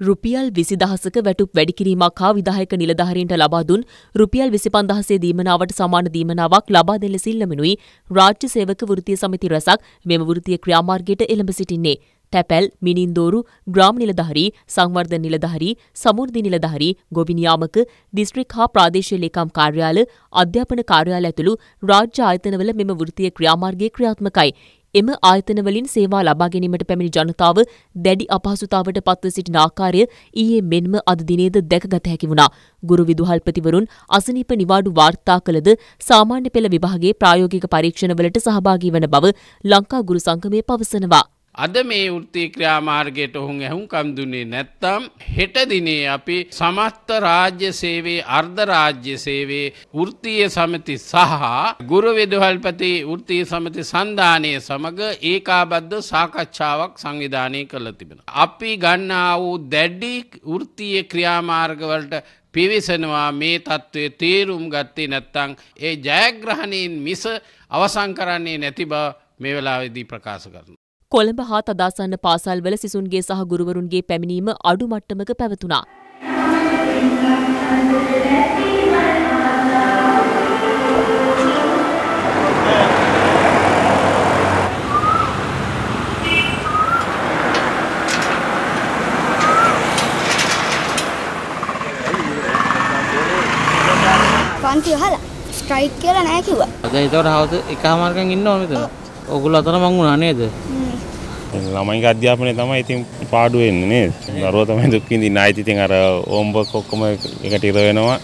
රුපියල් විසිදහසක වැටුප් වැඩිකිරීමක් හා විදායක නිලධාරීන්ට ලබා දුන් රුපියල් විසි පන්දහසේ දීමනාවට සමාන දීමනාවක් ලබා දෙල සිල්ලමනුයි රාජ්‍ය සේවක වෘතිය සමිති රැසක් මෙම වෘතිය ක්‍රියාමාර්ගයට එළඹ සිටින්නේ. තැපැල් මිනින්දෝරු ග්‍රාම නිලධහරි සංවර්ධ නිලධහරි සමුර්දි නිලධහරි ගොවිනියාමක දිස්ත්‍රික් හා ප්‍රාදේශීය ලේකම් කාර්යාල අධ්‍යාපන කාර්යාල ඇතුළු රාජ්‍ය ආයතනවල මෙම වෘත්තීය ක්‍රියාමාර්ගය ක්‍රියාත්මකයි. එම ආයතනවලින් සේවා ලබා ගැනීමට පැමිණි ජනතාව දැඩි අපහසුතාවට පත්ව සිටින ආකාරය ඊයේ මෙන්ම අද දිනේද දැකගත හැකි වුණා. ගුරු විදුහල්පතිවරුන් අසනීප නිවාඩු වාර්තා කළද සාමාන්‍ය පෙළ විභාගයේ ප්‍රායෝගික පරීක්ෂණවලට සහභාගී වන බව ලංකා ගුරු සංගමය පවසනවා. අද මේ වෘත්ති ක්‍රියාමාර්ගයට ඔහුන් ඇහුම්කම් දුන්නේ නැත්තම් හෙට දිනේ අපි සමස්ත රාජ්‍ය සේවේ අර්ධ රාජ්‍ය සේවේ වෘත්තීය සමිති සහ ගුරු විදුහල්පති වෘත්තීය සමිති සන්ධානය සමග ඒකාබද්ධ සාකච්ඡාවක් සංවිධානය කළ තිබෙන. අපි ගන්නා වූ දැඩ්ඩි වෘත්තීය ක්‍රියාමාර්ගවලට පිවිසනවා මේ තත්ත්වය තේරුම් ගත්තේ නැත්තං ඒ ජයග්‍රහණයෙන් මිස අවසං කරන්නේ නැති බව මේ වෙලාවෙදී ප්‍රකාශ කරන. කොළඹ හා තදාසන්න පාසල්වල සිසුන්ගේ සහ ගුරුවරුන්ගේ පැමිණීම අඩු මට්ටමක පැවතුනා. පන්ති අහලා ස්ට්‍රයික් කියලා නෑ කිව්වා. අද ඒතකොට හවස එකමාරකම් ඉන්න ඕනේ මෙතන. ඔගොල්ලෝ අතර මං වුණා නේද? ළමයිගේ අධ්‍යාපනය තමයි ඉතින් පාඩු වෙන්නේ නේද? දරුවෝ තමයි දුක් විඳින්නේ. ආයිත් ඉතින් අර හෝම්වර්ක් ඔක්කොම එකට ඉර වෙනවා.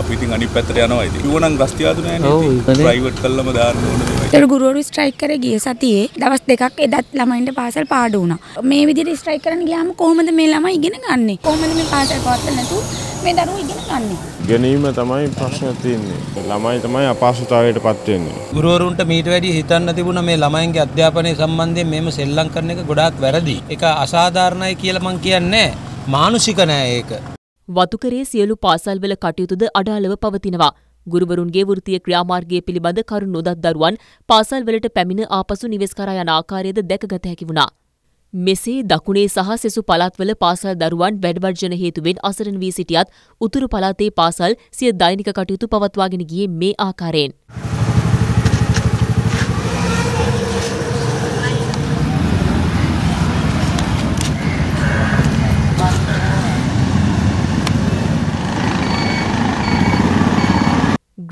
අපි ඉතින් අනිත් පැත්තට යනවා ඉතින්. කිව්වනම් රස්තියාදු නෑනේ ඉතින්. ප්‍රයිවට් කළම දාන්න ඕනේ. ඒතර ගුරුවරු ස්ට්‍රයික් කරේ ගිය සතියේ දවස් දෙකක් එදත් ළමයින්ට පාසල් පාඩු වුණා. මේ විදිහට ස්ට්‍රයික් කරන්න ගියාම කොහොමද මේ ළමයි ඉගෙන ගන්නෙ? කොහොමද මේ පාසල් පවත්වන්න නැතුව මේ දරුවෝ ඉගෙන ගන්නෙ? ගැනීම තමයි ප්‍රශ්න තියෙන්නේ. ළමයි තමයි අපහසුතාවයට පත් වෙන්නේ. ගුරුවරුන්ට මීට වැඩිය හිතන්න තිබුණා මේ ළමයින්ගේ අධ්‍යාපනය සම්බන්ධයෙන් මෙහෙම සෙල්ලම් කරන එක ගොඩාක් වැරදි. ඒක අසාධාරණයි කියලා මං කියන්නේ මානුෂික නෑ ඒක. වතුකරේ සියලු පාසල්වල කටයුතුද අඩාලව පවතිනවා. ගුරුවරුන්ගේ වෘතිය ක්‍රියාමාර්ගය පිළිබඳ කරුණු නොදත් දරුවන් පාසල්වලට පැමිණ ආපසු නිවෙස් කරා යන ආකාරයද දැකගත හැකි වුණා. මෙසේ දකුණේ සහ සෙසු පළාත්වල පාසල් දරුවන් වැඩවර්ජන හේතුවෙන් අසරණ වී සිටියත් උතුරු පළාතේ පාසල් සිය දෛනික කටයුතු පවත්වාගෙන ගියේ මේ ආකාරයෙන්.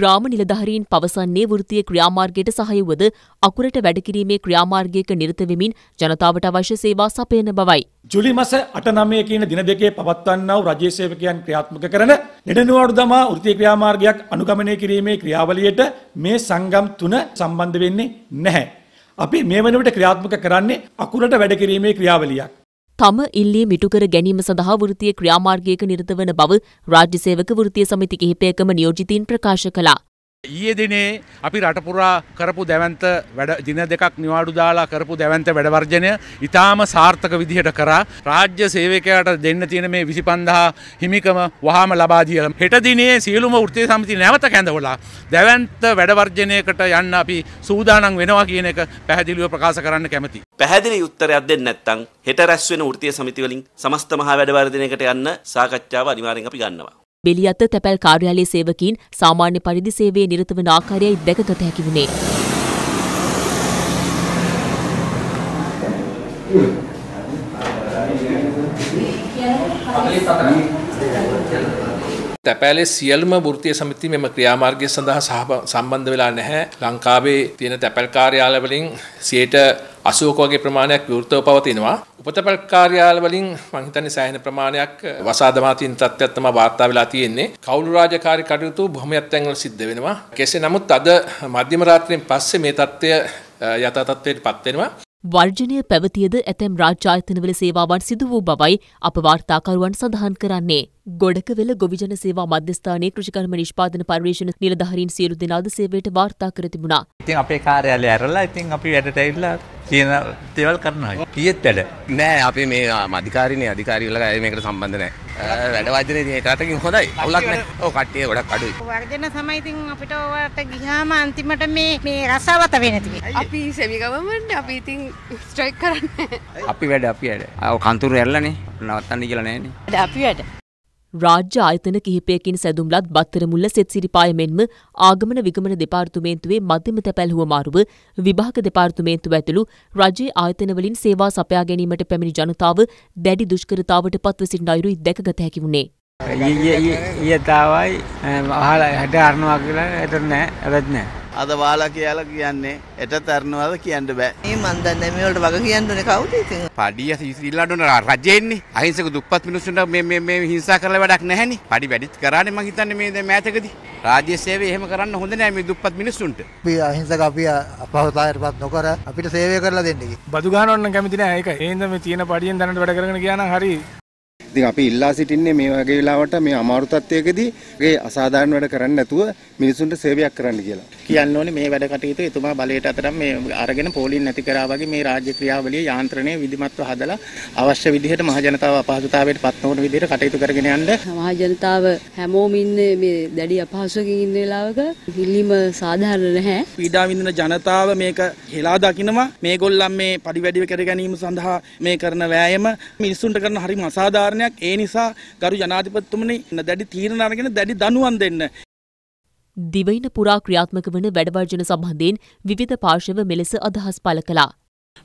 ග්‍රාම නිලධහරීන් පවසන්නේ වෘතිය ක්‍රියාමාර්ගයට සහයුවද අකුරට වැඩකිරීමේ ක්‍රියාමාර්ගයක නිරත වෙමින් ජනතාවට අවශ්‍ය සේවා සපයන බවයි. ජුලි මස අට නමය කියන දින දෙකේ පවත්වන්නා වූ රජයේ සේවකයන් ක්‍රියාත්මක කරන නිඩනුවාඩු දමා වෘත්තීය ක්‍රියාමාර්ගයක් අනුගමනය කිරීමේ ක්‍රියාවලියට මේ සංගම් තුන සම්බන්ධ වෙන්නේ නැහැ. අපි මේ වනවිට ක්‍රියාත්මක කරන්නේ අකුරට වැඩ කිරීමේ ක්‍රියාවලියක්. තම ඉල්ලී මිටුකර ගැනීම සඳහා වෘතිය ක්‍රියාමාර්ගයක නිරත වන බව රාජ්‍ය සේවක වෘතිය සමිති කිහිපයකම නියෝජිතීන් ප්‍රකාශ කළා. ඊයේ දිනේ අපි රටපුරා කරපු දැවන්ත වැඩ දින දෙකක් නිවාඩු දාලා කරපු දැවන්ත වැඩවර්ජනය ඉතාම සාර්ථක විදිහට කරා රාජ්‍ය සේවකයාට දෙන්න තියෙන මේ විසි පන්දහා හිමිකම වහාම ලබාදිය. හෙට දිනේ සියලුම ෘත්තේ සමිති නැවත කැඳවලා දැවන්ත වැඩවර්ජනයකට යන්න අපි සූදානන් වෙනවා කියන එක පැහැදිලිව ප්‍රකාශ කරන්න කැමති. පැහැදිලි උත්තරයක් දෙන්න නැත්නම් හෙට රැස් වෙන වෘත්තීය සමිති වලින් සමස්ත මහා වැඩවර්ජනයකට යන්න සාකච්ඡාව අනිවාර්යෙන් අපි ගන්නවා. බෙලියත්ත තැපැල් කාර්යාලයේ සේවකීන් සාමාන්‍ය පරිදි සේවයේ නිරත වන ආකාරයයි දැකගත හැකි වුණේ. තැපෑලේ සියල්ම වෘත්තීය සමිති මෙම ක්‍රියාමාර්ගය සඳහා සම්බන්ධ වෙලා නැහැ. ලංකාවේ තියෙන තැපැල් කාර්යාල වලින් 80ක වගේ ප්‍රමාණයක් විවෘතව පවතිනවා. උපතපැල් කාර්යාල වලින් මම හිතන්නේ සෑහෙන ප්‍රමාණයක් වසා දමා තියෙන තත්ත්වයක් තමයි වාර්තා වෙලා තියෙන්නේ. කවුළු රාජකාරී කටයුතු බොහොමයක් තැන්වල සිද්ධ වෙනවා. කෙසේ නමුත් අද මධ්‍යම රාත්‍රියෙන් පස්සේ මේ තත්ත්වය යථා තත්ත්වයට පත් වෙනවා. වර්ජනය පැවතියද ඇතැම් රාජ්‍යායතනවල සේවාවන් සිදු වූ බවයි අප වාර්තාකරුවන් සඳහන් කරන්නේ. ගොඩකවෙල ගොවිජන සේවා මධ්‍යස්ථානයේ කෘෂිකර්ම නිෂ්පාදන පර්යේෂණ නිලධාරීන් සියලු දෙනාද සේවයට වාර්තා කර තිබුණා. ඉතින් අපේ කාර්යාලය ඇරලා ඉතින් අපි වැඩට ඇවිල්ලා තියෙන දේවල් කරනවා. ඊයේත් වැඩ. නෑ අපි මේ අධිකාරිනේ අධිකාරිවල මේකට සම්බන්ධ නෑ. වැඩ වාදනේ තියෙන එකටකින් හොඳයි. අවුලක් නෑ. ඔව් කට්ටිය ගොඩක් අඩුයි. වර්ධන තමයි ඉතින් අපිට ඔයාලට ගියාම අන්තිමට මේ මේ රසාවත වෙන ටික. අපි සෙමි ගවර්න්මන්ට් අපි ඉතින් ස්ට්‍රයික් කරන්නේ. අපි වැඩ අපි වැඩ. ඔව් කන්තුරු ඇරලානේ. නවත්තන්න කියලා නෑනේ. අපි වැඩ. රාජ්‍ය ආයතන කිහිපයකින් සැදුම්ලත් බත්තරමුල්ල සෙත්සිරිපාය මෙන්ම ආගමන විගමන දෙපාර්තමේන්තුවේ මධ්‍යම තැපැල් හුවමාරුව විභාග දෙපාර්තමේන්තුව ඇතුළු රජයේ ආයතනවලින් සේවා සපයා ගැනීමට පැමිණි ජනතාව දැඩි දුෂ්කරතාවට පත්ව සිටින අයුරුයි දැකගත හැකි වුණේ. ඊයේ තාවයි අහලා හැට අරනවා කියලා එතන නෑ ඇවත් නෑ. අද වාලා කියලා කියන්නේ එට තරනවාද කියන්න බෑ. මේ මන් දන්නේ මේ වලට වග කියන්න කවුද ඉතින්? පඩිය ඉල්ලන්න රජෙන්නේ. අහිංසක දුප්පත් මිනිස්සුන්ට මේ මේ මේ හිංසා කරලා වැඩක් නැහැනේ. පඩි වැඩිත් කරානේ මං හිතන්නේ මේ දැන් මෑතකදී. රාජ්‍ය සේවය එහෙම කරන්න හොඳ නෑ මේ දුප්පත් මිනිස්සුන්ට. අපි අහිංසක අපි අපහසුතාවයටපත් නොකර අපිට සේවය කරලා දෙන්න කි. බදු ගන්න ඕන කැමති නෑ ඒකයි. ඒ හින්දා මේ තියෙන පඩියෙන් දැනට වැඩ කරගෙන ගියා නම් හරි ඉතින් අපි ඉල්ලා සිටින්නේ මේ වගේ වෙලාවට මේ අමාරු තත්ත්වයකදී ඒ අසාධාරණ වැඩ කරන්නේ නැතුව මිනිසුන්ට සේවයක් කරන්න කියලා. කියන්න ඕනේ මේ වැඩ කටයුතු එතුමා බලයට අතරම් මේ අරගෙන පෝලින් නැති කරා වගේ මේ රාජ්‍ය ක්‍රියාවලිය යාන්ත්‍රණය විධිමත්ව හදලා අවශ්‍ය විදිහට මහ ජනතාව අපහසුතාවයට පත් නොවන විදිහට කටයුතු කරගෙන යන්න. මහ ජනතාව හැමෝම ඉන්නේ මේ දැඩි අපහසුකකින් ඉන්න වෙලාවක හිල්ලීම සාධාරණ නැහැ. පීඩා විඳින ජනතාව මේක හෙලා දකිනවා මේගොල්ලන් මේ පඩි වැඩි කර ගැනීම සඳහා මේ කරන වෑයම මිනිසුන්ට කරන හරිම අසාධාරණ කාරණයක් ඒ නිසා ගරු ජනාධිපතිතුමනි දැඩි තීරණ අරගෙන දැඩි දනුවම් දෙන්න. දිවයින පුරා ක්‍රියාත්මක වන වැඩවර්ජන සම්බන්ධයෙන් විවිධ පාර්ශව මෙලෙස අදහස් පළ කළා.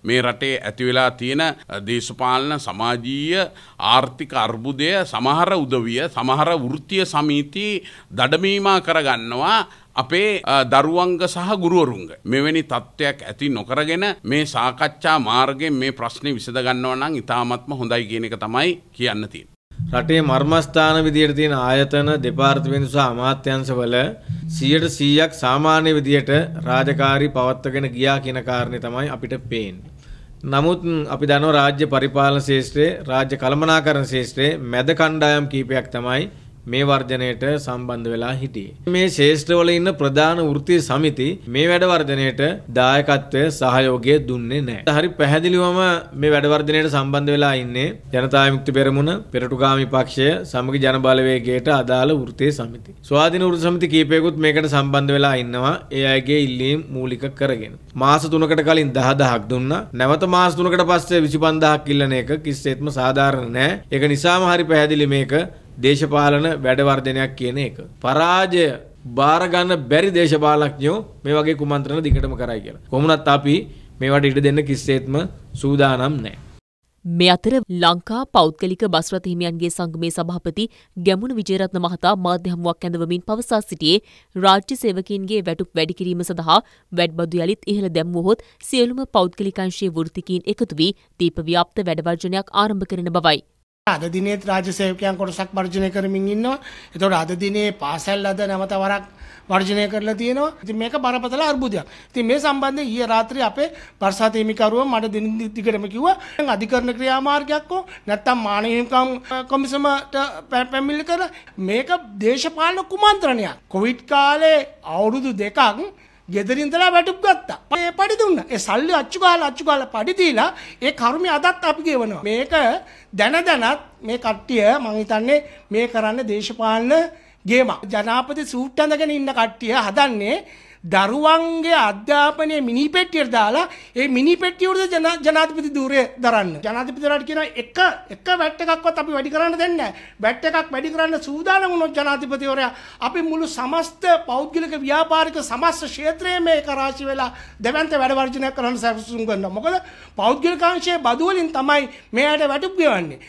මේ රටේ ඇතිවෙලා තියෙන දේශපාලන සමාජීය ආර්ථික අර්බුදය සමහර උදවිය සමහර වෘත්තිය සමීති දඩමීමා කරගන්නවා අපේ දරුවංග සහ ගුරුවරුන්ග. මෙවැනි තත්ත්වයක් ඇති නොකරගෙන මේ සාකච්ඡා මාර්ගයෙන් මේ ප්‍රශ්නය විසඳගන්නවා නම් ඉතාමත්ම හොඳයි කියන එක තමයි කියන්න තියෙන්නේ. රටේ මර්මස්ථාන විදියට තියෙන ආයතන දෙපාර්තමේන්තු සහ අමාත්‍යංශවල 100%ක් සාමාන්‍ය විදියට රාජකාරී පවත්වාගෙන ගියා කියන කාරණේ තමයි අපිට පේන්නේ. නමුත් අපි දන්නවා රාජ්‍ය පරිපාලන ශාස්ත්‍රයේ රාජ්‍ය කළමනාකරණ ශාස්ත්‍රයේ මැද කණ්ඩායම් කීපයක් තමයි මේ වර්ජනයට සම්බන්ධ වෙලා හිටියේ. මේ ශේෂ්ත්‍රවල ඉන්න ප්‍රධාන වෘත්තීය සමිති මේ වැඩ වර්ධනයට දායකත්වය සහයෝගය දුන්නේ නැහැ. හරි පැහැදිලිවම මේ වැඩ වර්ධනයට සම්බන්ධ වෙලා ඉන්නේ ජනතා විමුක්ති පෙරමුණ, පෙරටුගාමි පක්ෂය, සමගි ජන බලවේගයට අදාළ වෘත්තීය සමිති. ස්වාධීන වෘත්ති සමිති කීපයකුත් මේකට සම්බන්ධ වෙලා ඉන්නවා. ඒ අයගේ ඉල්ලීම් මූලික කරගෙන. මාස 3කට කලින් 10000ක් දුන්නා. නැවත මාස 3කට පස්සේ 25000ක් ඉල්ලන එක කිසිසේත්ම සාධාරණ නැහැ. ඒක නිසාම හරි පැහැදිලි මේක දේශපාලන වැඩවර්ධනයක් කියන එක. පරාජය බාරගන්න බැරි දේශපාලඥයෝ මේ වගේ කුමන්ත්‍රණ දිගටම කරයි කියලා. කොමුණත් අපි මේවට ඉඩ දෙන්න කිසිසේත්ම සූදානම් නැහැ. මේ අතර ලංකා පෞද්ගලික බස් රථ හිමියන්ගේ සංගමේ සභාපති ගැමුණු විජේරත්න මහතා මාධ්‍ය හමුවක් ඇඳවමින් පවසා සිටියේ රාජ්‍ය සේවකීන්ගේ වැටුප් වැඩි කිරීම සඳහා වැඩබදු යළිත් ඉහළ දැම්වුවහොත් සියලුම පෞද්ගලිකංශයේ වෘත්තිකීන් එකතු වී දීප ව්‍යාප්ත වැඩවර්ජනයක් ආරම්භ කරන බවයි. අද දිනේත් රාජ්‍ය සේවකයන් කොටසක් වර්ජනය කරමින් ඉන්නවා. ඒතකොට අද දිනේ පාසල් අද නැවත වරක් වර්ජනය කරලා තියෙනවා. ඉතින් මේක බරපතල අර්බුදයක්. ඉතින් මේ සම්බන්ධයෙන් ඊයේ රාත්‍රියේ අපේ වර්ෂාත හිමිකරුවා මට දින දිගටම කිව්වා අධිකරණ ක්‍රියාමාර්ගයක් හෝ නැත්නම් මානව හිමිකම් කොමිසමට පැමිණිලි කර මේක දේශපාලන කුමන්ත්‍රණයක්. කොවිඩ් කාලේ අවුරුදු දෙකක් ගෙදරින්දලා වැටුප් ගත්තා. ඒ පඩි දුන්නා. ඒ සල්ලි අච්චු ගාලා අච්චු ගාලා පඩි දීලා ඒ කර්මය අදත් අපි ගෙවනවා. මේක දැන දැනත් මේ කට්ටිය මම හිතන්නේ මේ කරන්න දේශපාලන ගේමක්. ජනාපති සූට් ඇඳගෙන ඉන්න කට්ටිය හදන්නේ දරුවන්ගේ අධ්‍යාපනය මිනිපෙට්ටියට දාලා ඒ මිනිපෙට්ටියට ජනාධිපති ධූරය දරන්න. ජනාධිපතිවරට කියන එක එක වැට් එකක්වත් අපි වැඩි කරන්න දෙන්නේ නැහැ. වැට් එකක් වැඩි කරන්න සූදානම් වුණොත් ජනාධිපතිවරයා අපි මුළු සමස්ත පෞද්ගලික ව්‍යාපාරික සමස්ත ක්ෂේත්‍රයේ මේ කරාචි වෙලා දෙවන්ත වැඩ වර්ජනය කරන්න සැලසුම් කරනවා. මොකද පෞද්ගලිකාංශයේ බදු වලින් තමයි මෙයාට වැටුප් ගෙවන්නේ.